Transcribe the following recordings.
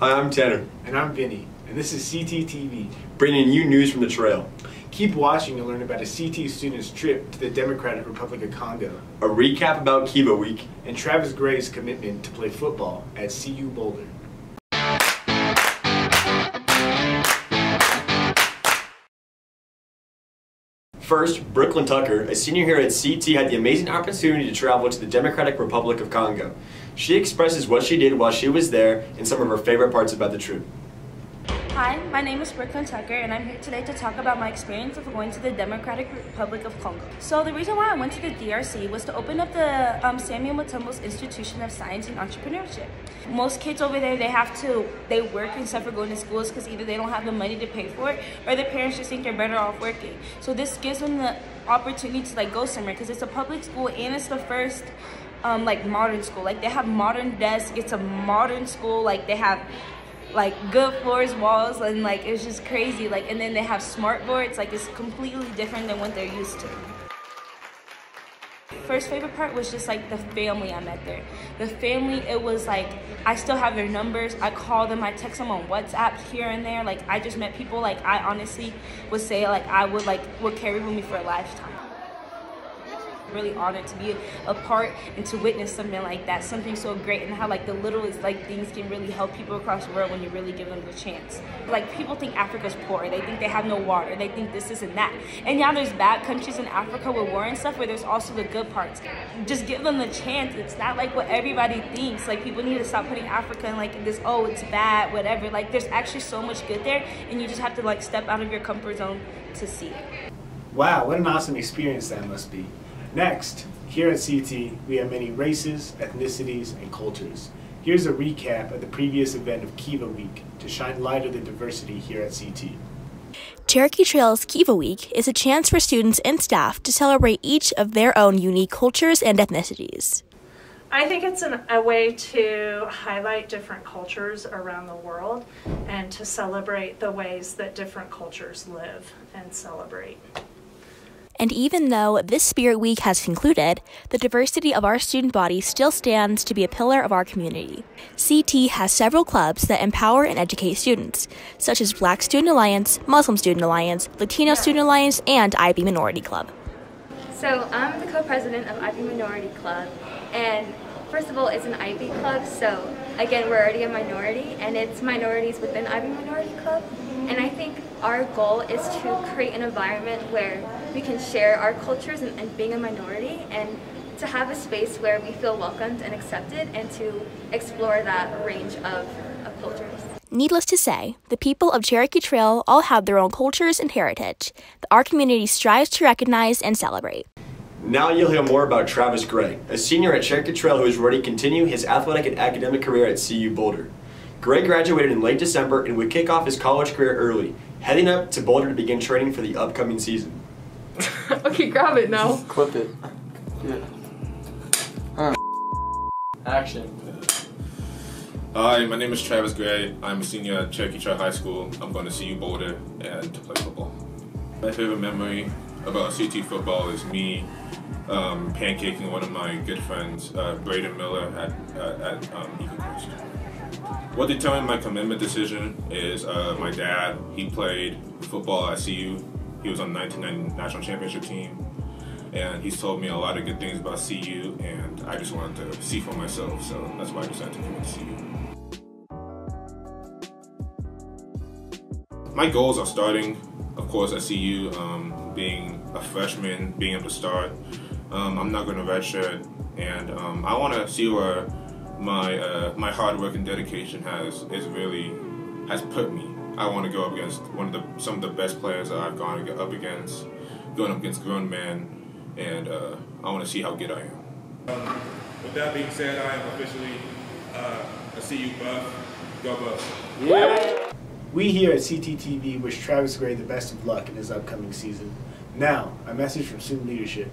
Hi, I'm Tanner, And I'm Vinny, and this is CTTV. bringing you news from the trail. Keep watching to learn about a CT student's trip to the Democratic Republic of Congo A recap about Kiva Week. and Travis Gray's commitment to play football at CU Boulder. First, Brooklynn Tucker, a senior here at CT, had the amazing opportunity to travel to the Democratic Republic of Congo. She expresses what she did while she was there and some of her favorite parts about the trip. Hi, my name is Brooklynn Tucker, and I'm here today to talk about my experience of going to the Democratic Republic of Congo. So, the reason why I went to the DRC was to open up the um, Samuel Matumbo's Institution of Science and Entrepreneurship. Most kids over there, they have to, they work and stuff for going to schools because either they don't have the money to pay for it or their parents just think they're better off working. So, this gives them the opportunity to like go somewhere because it's a public school and it's the first um, like modern school. Like they have modern desks. It's a modern school. Like they have like good floors, walls, and like it's just crazy. Like and then they have smart boards. Like it's completely different than what they're used to. First favorite part was just like the family I met there. The family, it was like I still have their numbers. I call them, I text them on WhatsApp here and there. Like I just met people like I honestly would say like I would like would carry with me for a lifetime really honored to be a part and to witness something like that something so great and how like the littlest like things can really help people across the world when you really give them the chance. Like people think africa's poor. They think they have no water. They think this isn't that. And yeah there's bad countries in africa with war and stuff where there's also the good parts. Just give them the chance. It's not like what everybody thinks. Like people need to stop putting africa in like this oh it's bad whatever. Like there's actually so much good there and you just have to like step out of your comfort zone to see it. Wow, what an awesome experience that must be. Next, here at CT, we have many races, ethnicities, and cultures. Here's a recap of the previous event of Kiva Week to shine light on the diversity here at CT. Cherokee Trails Kiva Week is a chance for students and staff to celebrate each of their own unique cultures and ethnicities. I think it's an, a way to highlight different cultures around the world and to celebrate the ways that different cultures live and celebrate. And even though this Spirit Week has concluded, the diversity of our student body still stands to be a pillar of our community. CT has several clubs that empower and educate students, such as Black Student Alliance, Muslim Student Alliance, Latino Student Alliance, and IB Minority Club. So I'm the co-president of IB Minority Club, and first of all, it's an IB club. So again, we're already a minority, and it's minorities within IB Minority Club. And I think our goal is to create an environment where we can share our cultures and, and being a minority, and to have a space where we feel welcomed and accepted, and to explore that range of, of cultures. Needless to say, the people of Cherokee Trail all have their own cultures and heritage that our community strives to recognize and celebrate. Now you'll hear more about Travis Gray, a senior at Cherokee Trail who is ready to continue his athletic and academic career at CU Boulder. Gray graduated in late December and would kick off his college career early, heading up to Boulder to begin training for the upcoming season. okay, grab it now. Clip it. Yeah. Alright. Action. Hi, my name is Travis Gray. I'm a senior at Cherokee Trail High School. I'm going to CU Boulder and to play football. My favorite memory about CT football is me um, pancaking one of my good friends, uh, Braden Miller, at, uh, at um, Eagle Crest. What determined my commitment decision is uh, my dad. He played football at CU. He was on the 1990 national championship team. And he's told me a lot of good things about CU, and I just wanted to see for myself, so that's why I decided to commit to CU. My goals are starting, of course, at CU, um, being a freshman, being able to start. Um, I'm not going to redshirt, and um, I want to see where my uh, my hard work and dedication has is really has put me. I want to go up against one of the some of the best players that I've gone up against, going up against grown men, and uh, I want to see how good I am. Um, with that being said, I am officially uh, a CU buff. Go Buffs. We here at CTTV wish Travis Gray the best of luck in his upcoming season. Now, a message from student leadership.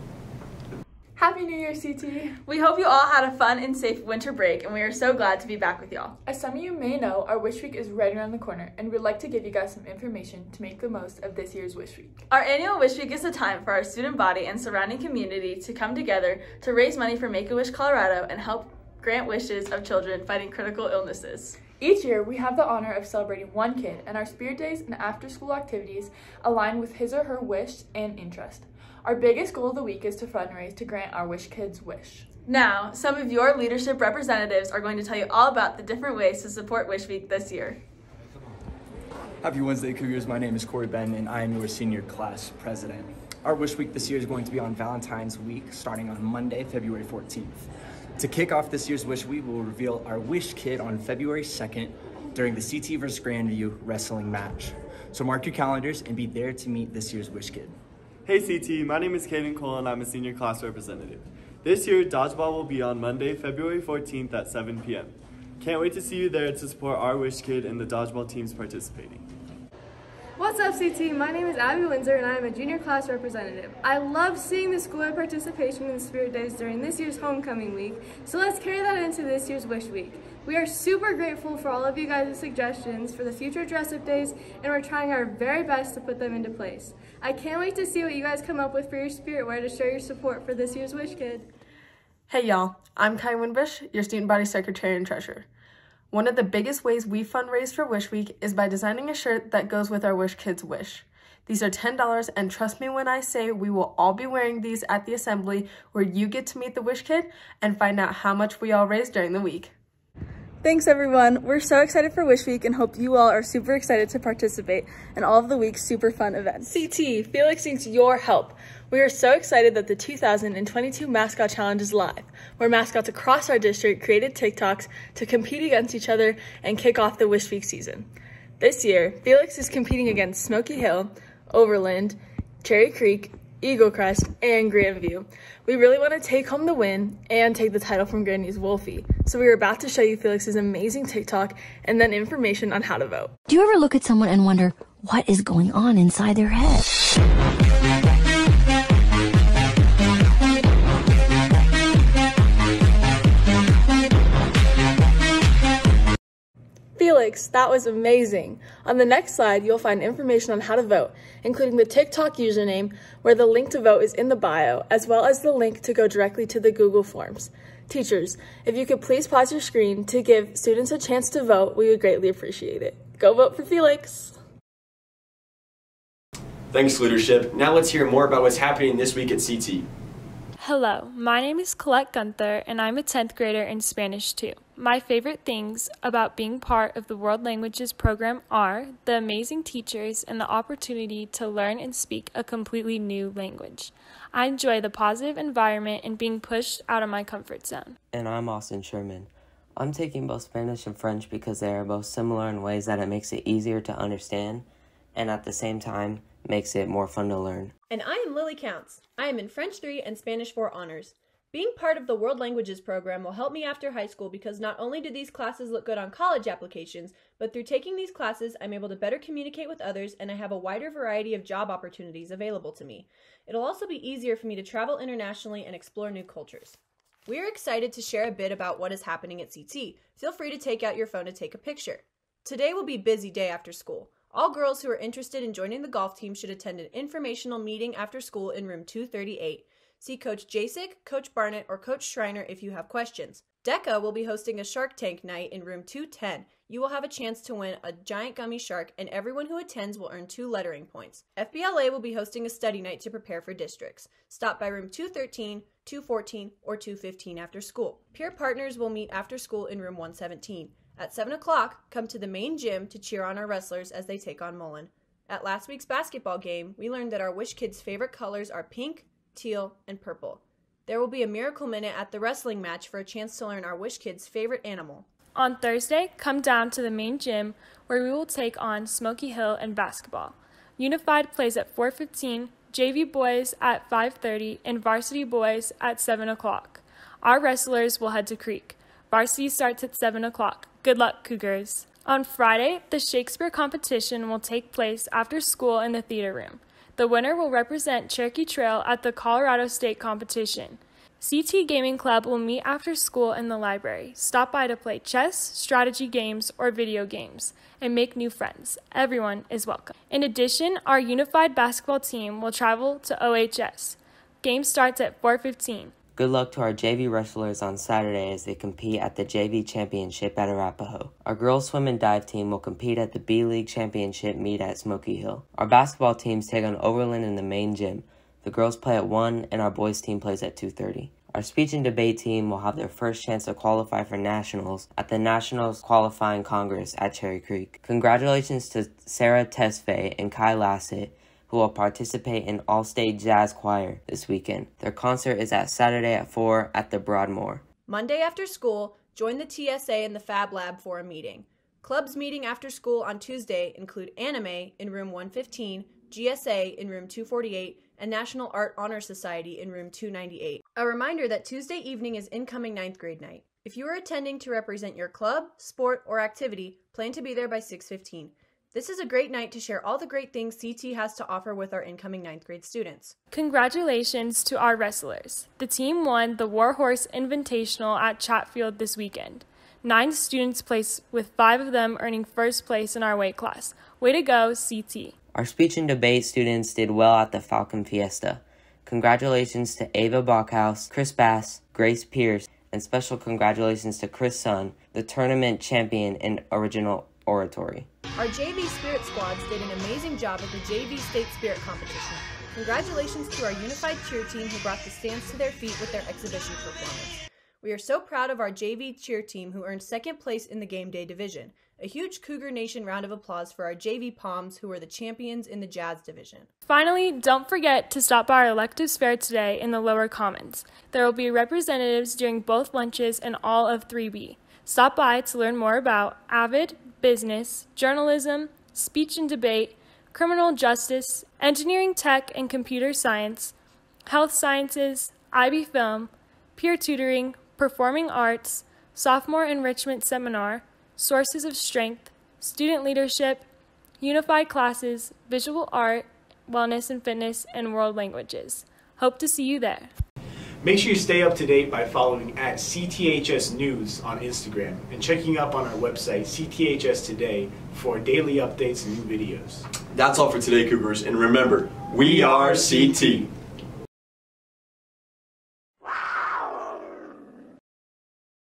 Happy New Year, CT. We hope you all had a fun and safe winter break, and we are so glad to be back with y'all. As some of you may know, our Wish Week is right around the corner, and we'd like to give you guys some information to make the most of this year's Wish Week. Our annual Wish Week is a time for our student body and surrounding community to come together to raise money for Make a Wish Colorado and help grant wishes of children fighting critical illnesses. Each year, we have the honor of celebrating one kid, and our spirit days and after school activities align with his or her wish and interest. Our biggest goal of the week is to fundraise to grant our Wish Kids wish. Now, some of your leadership representatives are going to tell you all about the different ways to support Wish Week this year. Happy Wednesday, Cougars. My name is Corey Ben, and I am your senior class president. Our Wish Week this year is going to be on Valentine's Week, starting on Monday, February 14th. To kick off this year's Wish we will reveal our Wish Kid on February 2nd during the CT vs Grandview wrestling match. So mark your calendars and be there to meet this year's Wish Kid. Hey CT, my name is Caden Cole and I'm a senior class representative. This year, Dodgeball will be on Monday, February 14th at 7 p.m. Can't wait to see you there to support our Wish Kid and the Dodgeball teams participating. What's up, CT? My name is Abby Windsor, and I am a junior class representative. I love seeing the school participation in Spirit Days during this year's homecoming week, so let's carry that into this year's Wish Week. We are super grateful for all of you guys' suggestions for the future dress-up days, and we're trying our very best to put them into place. I can't wait to see what you guys come up with for your spirit wear to show your support for this year's Wish Kid. Hey y'all, I'm Kai Winbush, your student body secretary and treasurer. One of the biggest ways we fundraise for Wish Week is by designing a shirt that goes with our Wish Kids wish. These are $10 and trust me when I say we will all be wearing these at the assembly where you get to meet the Wish Kid and find out how much we all raised during the week. Thanks everyone. We're so excited for Wish Week and hope you all are super excited to participate in all of the week's super fun events. CT, Felix needs your help. We are so excited that the 2022 Mascot Challenge is live, where mascots across our district created TikToks to compete against each other and kick off the Wish Week season. This year, Felix is competing against Smoky Hill, Overland, Cherry Creek, Eagle Crest, and Grandview. We really want to take home the win and take the title from Granny's Wolfie. So we are about to show you Felix's amazing TikTok and then information on how to vote. Do you ever look at someone and wonder what is going on inside their head? Felix, that was amazing. On the next slide, you'll find information on how to vote, including the TikTok username, where the link to vote is in the bio, as well as the link to go directly to the Google Forms. Teachers, if you could please pause your screen to give students a chance to vote, we would greatly appreciate it. Go vote for Felix! Thanks, leadership. Now let's hear more about what's happening this week at CT. Hello, my name is Colette Gunther, and I'm a 10th grader in Spanish 2. My favorite things about being part of the World Languages program are the amazing teachers and the opportunity to learn and speak a completely new language. I enjoy the positive environment and being pushed out of my comfort zone. And I'm Austin Sherman. I'm taking both Spanish and French because they are both similar in ways that it makes it easier to understand and at the same time makes it more fun to learn. And I am Lily Counts. I am in French 3 and Spanish 4 honors. Being part of the World Languages program will help me after high school because not only do these classes look good on college applications, but through taking these classes, I'm able to better communicate with others and I have a wider variety of job opportunities available to me. It'll also be easier for me to travel internationally and explore new cultures. We're excited to share a bit about what is happening at CT. Feel free to take out your phone to take a picture. Today will be busy day after school. All girls who are interested in joining the golf team should attend an informational meeting after school in room 238. See Coach Jasek, Coach Barnett, or Coach Schreiner if you have questions. DECA will be hosting a Shark Tank night in room 210. You will have a chance to win a giant gummy shark, and everyone who attends will earn two lettering points. FBLA will be hosting a study night to prepare for districts. Stop by room 213, 214, or 215 after school. Peer partners will meet after school in room 117. At 7 o'clock, come to the main gym to cheer on our wrestlers as they take on Mullen. At last week's basketball game, we learned that our Wish Kids' favorite colors are pink, teal, and purple. There will be a miracle minute at the wrestling match for a chance to learn our Wish Kids' favorite animal. On Thursday, come down to the main gym where we will take on Smoky Hill and basketball. Unified plays at 4:15, JV boys at 5:30, and varsity boys at 7 o'clock. Our wrestlers will head to Creek. Varsity starts at 7 o'clock. Good luck, Cougars. On Friday, the Shakespeare competition will take place after school in the theater room. The winner will represent Cherokee Trail at the Colorado State competition. CT Gaming Club will meet after school in the library. Stop by to play chess, strategy games, or video games, and make new friends. Everyone is welcome. In addition, our unified basketball team will travel to OHS. Game starts at 4:15. Good luck to our JV wrestlers on Saturday as they compete at the JV Championship at Arapahoe. Our girls swim and dive team will compete at the B League Championship meet at Smoky Hill. Our basketball teams take on Overland in the main gym. The girls play at 1 and our boys team plays at 2:30. Our speech and debate team will have their first chance to qualify for nationals at the Nationals Qualifying Congress at Cherry Creek. Congratulations to Sarah Tesfaye and Kai Lassett who will participate in All-State Jazz Choir this weekend. Their concert is at Saturday at 4 at the Broadmoor. Monday after school, join the TSA in the Fab Lab for a meeting. Clubs meeting after school on Tuesday include Anime in room 115, GSA in room 248, and National Art Honor Society in room 298. A reminder that Tuesday evening is incoming ninth grade night. If you are attending to represent your club, sport, or activity, plan to be there by 6:15. This is a great night to share all the great things CT has to offer with our incoming ninth grade students. Congratulations to our wrestlers. The team won the Warhorse Invitational at Chatfield this weekend. Nine students placed, with five of them earning first place in our weight class. Way to go, CT. Our speech and debate students did well at the Falcon Fiesta. Congratulations to Ava Bachhaus, Chris Bass, Grace Pierce, and special congratulations to Chris Sun, the tournament champion in original oratory. Our JV Spirit Squads did an amazing job at the JV State Spirit Competition. Congratulations to our unified cheer team who brought the stands to their feet with their exhibition performance. We are so proud of our JV cheer team who earned second place in the game day division. A huge Cougar Nation round of applause for our JV Poms who were the champions in the Jazz division. Finally, don't forget to stop by our electives fair today in the lower commons. There will be representatives during both lunches and all of 3B. Stop by to learn more about AVID, business, journalism, speech and debate, criminal justice, engineering tech and computer science, health sciences, IB film, peer tutoring, performing arts, sophomore enrichment seminar, sources of strength, student leadership, unified classes, visual art, wellness and fitness, and world languages. Hope to see you there. Make sure you stay up to date by following at CTHS News on Instagram and checking up on our website, CTHS Today, for daily updates and new videos. That's all for today, Cougars. And remember, we are CT.